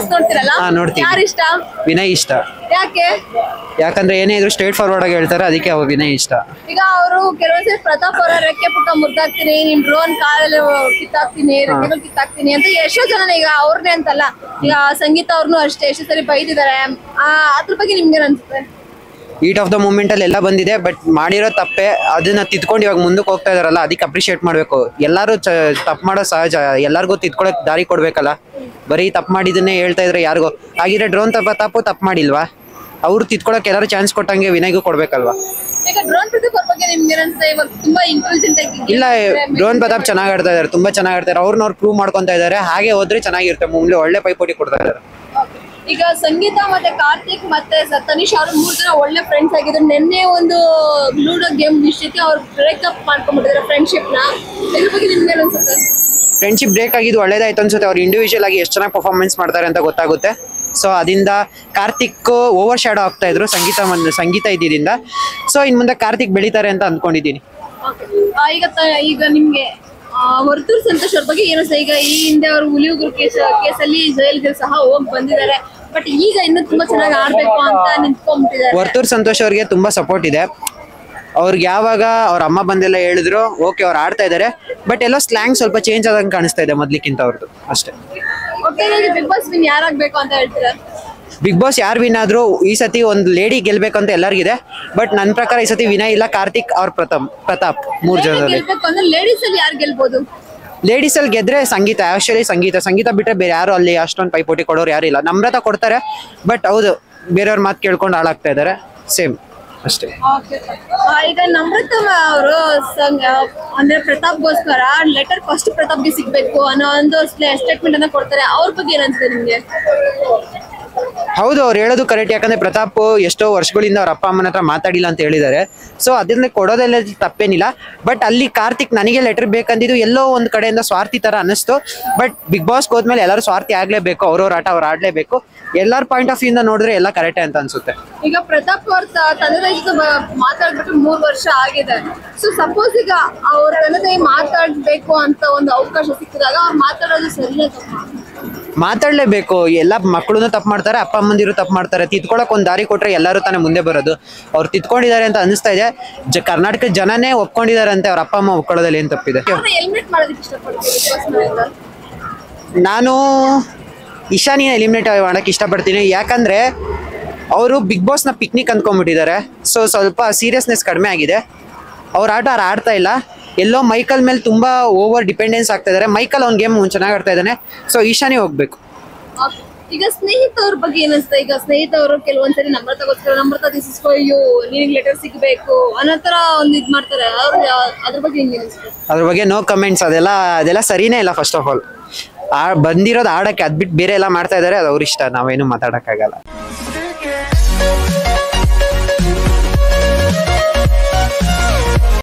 Boss ನೋಡ್ತಿರಲ್ಲ? ಹಾ, ನೋಡ್ತೀನಿ. ಯಾರು ಇಷ್ಟ? ವಿನಯ್ ಇಷ್ಟ. ಯಾಕೆ? ಯಾಕಂದ್ರೆ ಏನೇ ಇದ್ರು ಸ್ಟ್ರೇಟ್ ಫಾರ್ವರ್ಡ್ ಆಗಿ ಹೇಳ್ತಾರೆ ಅದಕ್ಕೆ ಅವ ವಿನಯ್ ಇಷ್ಟ. ಈಗ ಅವರು ಕೆಲವೊಂದ್ಸರಿ ಪ್ರತಾಪ್ ಅವರ ರೆಕ್ಕೆ ಪುಟ್ಟ ಮುರ್ದಾಕ್ತೀನಿ ನಿಮ್ ಡ್ರೋನ್ ಕಾಲಲ್ಲಿ ಕಿತ್ತಾಕ್ತೀನಿ ರೆಕ್ಕೆಗಳು ಕಿತ್ತಾಕ್ತೀನಿ ಅಂತ ಎಷ್ಟೋ ಜನ ಈಗ ಅವ್ರನ್ನೇ ಅಂತಲ್ಲ. ಈಗ ಸಂಗೀತ ಅವ್ರನ್ನು ಅಷ್ಟೇ ಎಷ್ಟೋ ಸರಿ ಬೈದಿದ್ದಾರೆ. ಆ, ಅದ್ರ ಬಗ್ಗೆ ನಿಮ್ಗೆ ಅನ್ಸುತ್ತೆ? ಈಟ್ ಆಫ್ ದ ಮೂಮೆಂಟ್ ಅಲ್ಲಿ ಎಲ್ಲ ಬಂದಿದೆ ಬಟ್ ಮಾಡಿರೋ ತಪ್ಪೆ ಅದನ್ನ ತಿದ್ಕೊಂಡು ಇವಾಗ ಮುಂದಕ್ಕೆ ಹೋಗ್ತಾ ಇದಾರಲ್ಲ ಅದಕ್ಕೆ ಅಪ್ರಿಶಿಯೇಟ್ ಮಾಡ್ಬೇಕು. ಎಲ್ಲರೂ ತಪ್ಪು ಮಾಡೋ ಸಹಜ ಎಲ್ಲರಿಗೂ ತಿದ್ಕೊಳಕ್ ದಾರಿ ಕೊಡ್ಬೇಕಲ್ಲ. ಬರೀ ತಪ್ಪು ಮಾಡಿದನ್ನೇ ಹೇಳ್ತಾ ಇದ್ರೆ ಯಾರಿಗೋ. ಹಾಗಿದ್ರೆ ಡ್ರೋನ್ ತಪ್ಪ ತಪ್ಪು ತಪ್ಪು ಮಾಡಿಲ್ವಾ? ಅವ್ರು ತಿದ್ಕೊಳಕ್ ಎಲ್ಲರೂ ಚಾನ್ಸ್ ಕೊಟ್ಟಂಗೆ ವಿನಯ್ಗೂ ಕೊಡ್ಬೇಕಲ್ವಾ? ಇಲ್ಲ ಡ್ರೋನ್ ಪ್ರತಾಪ್ ಚೆನ್ನಾಗಿ ಆಡ್ತಾ ಇದಾರೆ ತುಂಬಾ ಚೆನ್ನಾಗಿ ಆಡ್ತಾರೆ ಅವ್ರನ್ನ ಅವ್ರು ಪ್ರೂವ್ ಮಾಡ್ಕೊಂತ ಇದಾರೆ. ಹಾಗೆ ಹೋದ್ರೆ ಚೆನ್ನಾಗಿರುತ್ತೆ. ಮುಂದೆ ಒಳ್ಳೆ ಪೈಪೋಟಿ ಕೊಡ್ತಾ ಇದಾರೆ. ಈಗ ಸಂಗೀತ ಮತ್ತೆ ಕಾರ್ತಿಕ್ ಮತ್ತೆ ತನಿಷ್ ಅವರು ಮೂರ್ ಜನ ಒಳ್ಳೆ ಫ್ರೆಂಡ್ಸ್ ಆಗಿದ್ರು. ನಿನ್ನೆ ಒಂದು ಲೂಡೋ ಗೇಮ್ ನಿಶ್ಚಿತ ಅವ್ರು ಬ್ರೇಕಪ್ ಮಾಡ್ಕೊಂಡ್ಬಿಟ್ಟಿದ್ದಾರೆ ಫ್ರೆಂಡ್ಶಿಪ್ನ. ಇದ್ರ ಬಗ್ಗೆ ನಿಮ್ಗೆ ಅನ್ಸುತ್ತೆ? ಫ್ರೆಂಡ್ಶಿಪ್ ಬ್ರೇಕ್ ಆಗಿದ್ದು ಒಳ್ಳೇದಾಯ್ತು ಅನ್ಸುತ್ತೆ. ಅವ್ರು ಇಂಡಿವಿಜುವಲ್ ಆಗಿ ಎಷ್ಟು ಚೆನ್ನಾಗಿ ಪರ್ಫಾರ್ಮೆನ್ಸ್ ಮಾಡ್ತಾರೆ ಅಂತ ಗೊತ್ತಾಗುತ್ತೆ. ಸೊ ಅದರಿಂದ ಕಾರ್ತಿಕ್ ಓವರ್ ಶ್ಯಾಡೋ ಆಗ್ತಾ ಇದ್ರು ಸಂಗೀತ ಸಂಗೀತ ಇದ್ದಿದ್ದರಿಂದ ಸೊ ಇನ್ ಮುಂದೆ ಕಾರ್ತಿಕ್ ಬೆಳಿತಾರೆ ಅಂತ ಅಂದ್ಕೊಂಡಿದ್ದೀನಿ ಈಗ ಈಗ ನಿಮ್ಗೆ ಹೊರತೂರು ವರ್ತೂರ್ ಸಂತೋಷ್ ಅವ್ರ ಬಗ್ಗೆ ಏನು ಈಗ ಈ ಹಿಂದೆ ಅವರು ಹುಲಿಯುಗುರು ಕೇಸ್ ಕೇಸಲ್ಲಿ ಜೈಲ್ಗೆ ಸಹ ಹೋಗಿ ಬಂದಿದ್ದಾರೆ. ಬಟ್ ಈಗ ಇನ್ನು ತುಂಬಾ ಚೆನ್ನಾಗಿ ಆಡ್ಬೇಕು ಅಂತ ನಿಂತ್ಕೊಂಡ್ಬಿಟ್ಟಿದ್ದಾರೆ. ವರ್ತೂರ್ ಸಂತೋಷ್ ಅವ್ರಿಗೆ ತುಂಬಾ ಸಪೋರ್ಟ್ ಇದೆ. ಅವ್ರಿಗೆ ಯಾವಾಗ ಅವ್ರ ಅಮ್ಮ ಬಂದೆಲ್ಲ ಹೇಳಿದ್ರು ಓಕೆ ಅವ್ರು ಆಡ್ತಾ ಇದ್ದಾರೆ. ಬಟ್ ಎಲ್ಲ ಸ್ಲ್ಯಾಂಗ್ ಸ್ವಲ್ಪ ಚೇಂಜ್ ಆದಂಗೆ ಕಾಣಿಸ್ತಾ ಇದೆ ಮೊದ್ಲಿಕ್ಕಿಂತ ಅವ್ರದ್ದು ಅಷ್ಟೇ ಬಿಗ್ ಬಾಸ್ ವಿನ್ ಯಾರಾಗ್ಬೇಕು ಅಂತ ಹೇಳ್ತೀರಾ? ಬಿಗ್ ಬಾಸ್ ಯಾರು ವಿನ್ ಆದ್ರೂ ಈ ಸತಿ ಒಂದು ಲೇಡಿ ಗೆಲ್ಬೇಕಂತ ಎಲ್ಲರಿಗಿದೆ. ಬಟ್ ನನ್ನ ಪ್ರಕಾರ ಈ ಸತಿ ವಿನಯ್ ಇಲ್ಲ ಕಾರ್ತಿಕ್ ಅವ್ರ ಪ್ರತಾಪ್ ಪ್ರತಾಪ್ ಮೂರ್ ಜನದಲ್ಲಿ ಗೆಲ್ಬೇಕು ಅಂದ್ರೆ ಲೇಡೀಸ್ ಅಲ್ಲಿ ಯಾರು ಗೆಲ್ಬೋದು? ಲೇಡೀಸ್ ಅಲ್ಲಿ ಗೆದ್ರೆ ಸಂಗೀತ ಆಕ್ಚುಲಿ ಸಂಗೀತ. ಸಂಗೀತ ಬಿಟ್ಟರೆ ಬೇರೆ ಯಾರು ಅಲ್ಲಿ ಅಷ್ಟೊಂದು ಪೈಪೋಟಿ ಕೊಡೋರು ಯಾರು ಇಲ್ಲ. ನಮ್ರತ ಕೊಡ್ತಾರೆ ಬಟ್ ಹೌದು, ಬೇರೆಯವ್ರ ಮಾತು ಕೇಳ್ಕೊಂಡು ಹಾಳಾಗ್ತಾ ಇದಾರೆ. ಸೇಮ್ ಅಷ್ಟೇ. ಈಗ ನಮ್ರತ ಅವರು ಅಂದ್ರೆ ಪ್ರತಾಪ್ಗೋಸ್ಕರ ಲೆಟರ್ ಫಸ್ಟ್ ಪ್ರತಾಪ್ಗೆ ಸಿಗ್ಬೇಕು ಅನ್ನೋ ಒಂದು ಸ್ಟೇಟ್ಮೆಂಟ್ ಅನ್ನ ಕೊಡ್ತಾರೆ. ಅವ್ರ ಬಗ್ಗೆ ಏನ್ ಅನ್ಸುತ್ತೆ ನಿಮ್ಗೆ? ಹೌದು, ಅವ್ರು ಹೇಳೋದು ಕರೆಕ್ಟ್ ಯಾಕಂದ್ರೆ ಪ್ರತಾಪ್ ಎಷ್ಟೋ ವರ್ಷಗಳಿಂದ ಅವ್ರ ಅಪ್ಪ, ಅಮ್ಮನ ಹತ್ರ ಮಾತಾಡಿಲ್ಲ ಅಂತ ಹೇಳಿದ್ದಾರೆ. ಸೊ ಅದನ್ನ ಕೊಡೋದೆಲ್ಲ ತಪ್ಪೇನಿಲ್ಲ. ಬಟ್ ಅಲ್ಲಿ ಕಾರ್ತಿಕ್ ನನಗೆ ಲೆಟರ್ ಬೇಕಂದಿದ್ದು ಎಲ್ಲೋ ಒಂದ್ ಕಡೆಯಿಂದ ಸ್ವಾರ್ಥಿ ತರ ಅನ್ನಿಸ್ತು. ಬಟ್ ಬಿಗ್ ಬಾಸ್ ಹೋದ್ಮೇಲೆ ಎಲ್ಲರೂ ಸ್ವಾರ್ಥಿ ಆಗ್ಲೇಬೇಕು, ಅವ್ರವ್ರ ಆಟ ಅವ್ರು ಆಡ್ಲೇಬೇಕು. ಎಲ್ಲರ ಪಾಯಿಂಟ್ ಆಫ್ ಇಂದ ನೋಡಿದ್ರೆ ಎಲ್ಲ ಕರೆಕ್ಟೇ ಅಂತ ಅನ್ಸುತ್ತೆ. ಈಗ ಪ್ರತಾಪ್ ಅವ್ರ ತಂದೆ ಮಾತಾಡ್ಬಿಟ್ಟು ಮೂರ್ ವರ್ಷ ಆಗಿದೆ. ಸೊ ಸಪೋಸ್ ಈಗ ಅವ್ರ ತಂದೆ ಮಾತಾಡ್ಬೇಕು ಅಂತ ಒಂದು ಅವಕಾಶ ಸಿಕ್ಕಿದಾಗ ಅವ್ರು ಮಾತಾಡೋದು ಸರಿಯೇ ಮಾತಾಡ್ಲೇಬೇಕು. ಎಲ್ಲ ಮಕ್ಕಳು ತಪ್ಪು ಮಾಡ್ತಾರೆ ಅಪ್ಪ ಅಮ್ಮಂದಿರು ತಪ್ಪು ಮಾಡ್ತಾರೆ. ತಿದ್ಕೊಳಕ್ ಒಂದು ದಾರಿ ಕೊಟ್ಟರೆ ಎಲ್ಲರೂ ತಾನೇ ಮುಂದೆ ಬರೋದು. ಅವ್ರು ತಿದ್ಕೊಂಡಿದ್ದಾರೆ ಅಂತ ಅನಿಸ್ತಾ ಇದೆ. ಜ ಕರ್ನಾಟಕ ಜನನೇ ಒಪ್ಕೊಂಡಿದ್ದಾರೆ ಅಂತ ಅವ್ರ ಅಪ್ಪ ಅಮ್ಮ ಒಪ್ಕೊಳ್ಳೋದಲ್ಲಿ ಏನು ತಪ್ಪಿದೆ. ನಾನು ಇಶಾನಿಯ ಎಲಿಮಿನೇಟ್ ಮಾಡೋಕ್ಕೆ ಇಷ್ಟಪಡ್ತೀನಿ. ಯಾಕಂದ್ರೆ ಅವರು ಬಿಗ್ ಬಾಸ್ನ ಪಿಕ್ನಿಕ್ ಅಂದ್ಕೊಂಡ್ಬಿಟ್ಟಿದ್ದಾರೆ. ಸೊ ಸ್ವಲ್ಪ ಸೀರಿಯಸ್ನೆಸ್ ಕಡಿಮೆ ಆಗಿದೆ. ಅವ್ರ ಆಟ ಅವ್ರು ಆಡ್ತಾ ಇಲ್ಲ. ಎಲ್ಲೋ ಮೈಕಲ್ ಮೇಲೆ ತುಂಬಾ ಓವರ್ ಡಿಪೆಂಡೆನ್ಸ್ ಆಗ್ತಾ ಇದಾರೆ. ಮೈಕಲ್ ಅವ್ನ ಗೇಮ್ ಚೆನ್ನಾಗಿ ಆಡ್ತಾ ಇದ್ದಾನೆ ಸೊ ಈಶಾನಿ ಹೋಗ್ಬೇಕು. ಈಗ ಸ್ನೇಹಿತರ ಬಗ್ಗೆ ಏನಿಸ್ತಾ ಈಗ ಸ್ನೇಹಿತ ಅವರು ಕೆಲವೊಂದ್ಸರಿ number Namratha this is for you ನಿನಗೆ ಲೆಟರ್ ಸಿಗ್ಬೇಕು. ಅನ್ನೋತರ ಒಂದು ಇದು ಮಾಡ್ತಾರೆ. ಅವ್ರು ಅದ್ರ ಬಗ್ಗೆ ಹೆಂಗೆ ಅದ್ರ ಬಗ್ಗೆ ನೋ ಕಮೆಂಟ್ಸ್ ಅದೆಲ್ಲ ಅದೆಲ್ಲ ಸರಿನೇ ಇಲ್ಲ ಫಸ್ಟ್ ಆಫ್ ಆಲ್ ಆ ಬಂದಿರೋದು ಆಡಕ್ಕೆ ಅದ್ಬಿಟ್ಟು ಬೇರೆ ಎಲ್ಲ ಮಾಡ್ತಾ ಇದ್ದಾರೆ ಅದು ಅವ್ರ ಇಷ್ಟ. ನಾವೇನು ಮಾತಾಡಕ್ಕಾಗಲ್ಲ.